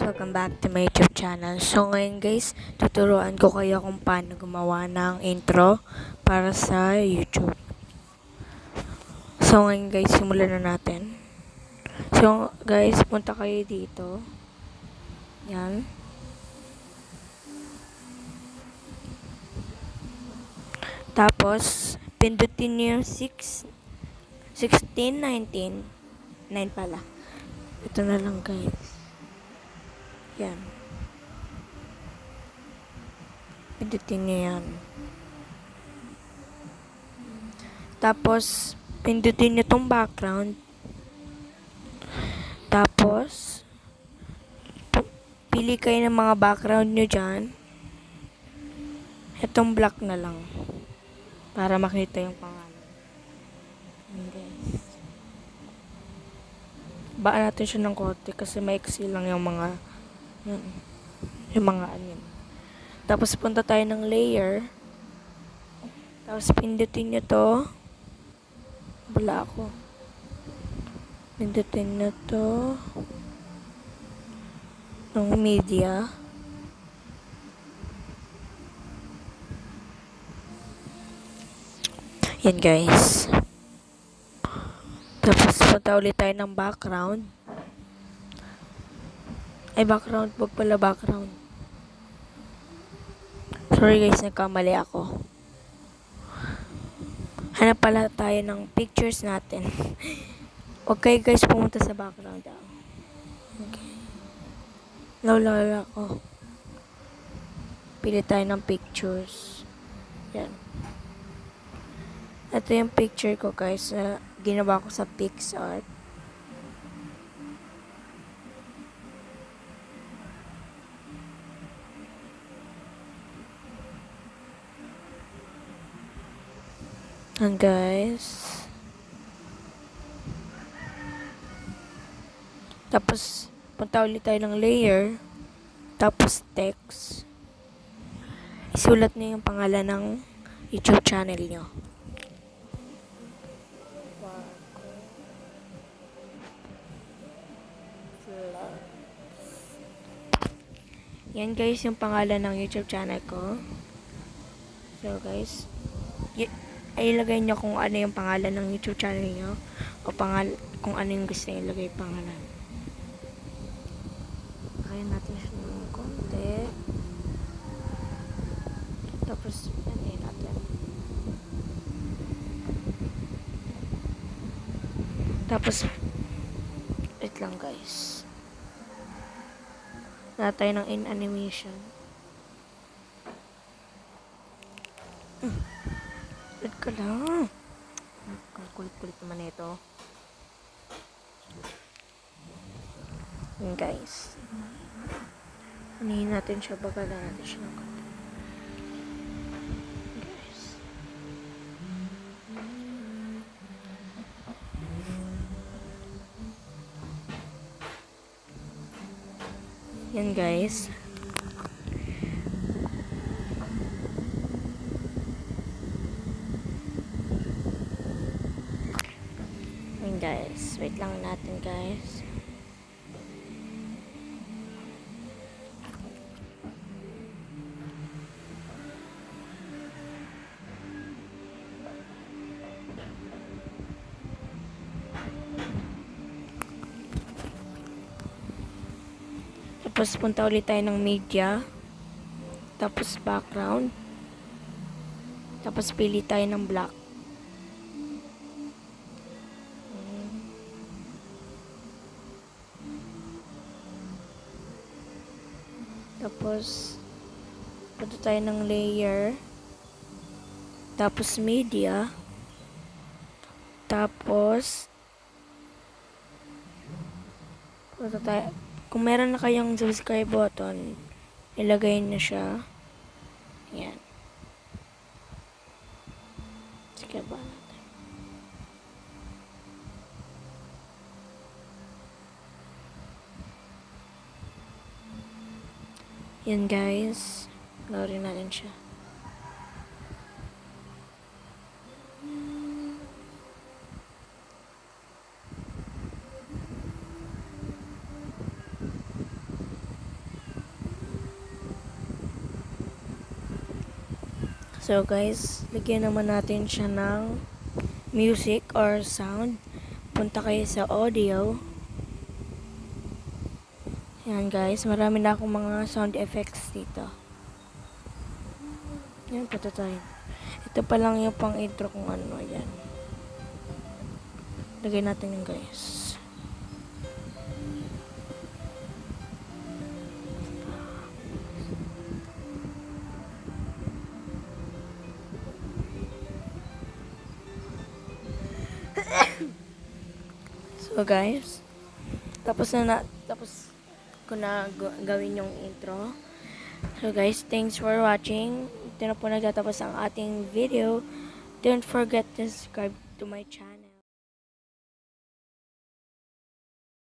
welcome back to my YouTube channel. So ngayon guys, tuturuan ko kayo kung paano gumawa ng intro para sa YouTube. So ngayon guys, simulan na natin. So guys, punta kayo dito. Yan. Tapos, pindutin niyo yung 6, 16, 19, 9 pala. Ito na lang guys. Yan. Pindutin niyo yan. Tapos, pindutin niyo tong background. Tapos, pili kayo ng mga background niyo dyan. Itong black na lang. Para makita yung pangalan. Guys. Baan natin siya ng konti kasi maiksi lang yung mga yun, yung mga yun. Tapos punta tayo ng layer. Tapos pindutin nyo to. Wala ako. Pindutin nyo to. Ng media. Yan guys. Tapos punta ulit tayo ng background. Ay, background. Wag pala background. Sorry guys, nagkamali ako. Hanap pala tayo ng pictures natin. Kayo guys pumunta sa background. Ah. Okay. Lawla ako. Pili tayo ng pictures. Yan. Ito yung picture ko guys na ginawa ko sa PixArt. And guys. Tapos, punta ulit tayo ng layer. Tapos, text. Isulat niyo yung pangalan ng YouTube channel nyo. Yan guys, yung pangalan ng YouTube channel ko. So guys, ay ilagay nyo kung ano yung pangalan ng YouTube channel nyo o pangal kung ano yung gusto nyo ilagay pangalan. Kaya natin siya ng konti. Tapos, yun natin. Tapos, wait lang guys. Wala tayo ng in animation. Wait ka lang. Ang kulit-kulit naman ito. Yun guys. Anihin natin siya. Bagalan natin siya ng konti. Guys. Yan guys. Yan guys. Wait lang natin guys. Tapos punta ulit tayo ng media. Tapos background. Tapos pili tayo ng black. Tapos punta tayo ng layer. Tapos media. Tapos punta tayo kung meron na kayong subscribe button, ilagay niyo siya. Yan. Sige ba natin. Yan guys. Lawin natin siya. So guys, lagyan naman natin siya ng music or sound. Punta kayo sa audio. Yan guys, marami na akong mga sound effects dito. Yan, punta tayo. Ito pa lang yung pang intro kung ano, yan. Lagay natin yung guys. So guys, tapos na, na tapos ko na gawin yung intro. So guys, thanks for watching. Ito na po nagtatapos ang ating video. Don't forget to subscribe to my channel.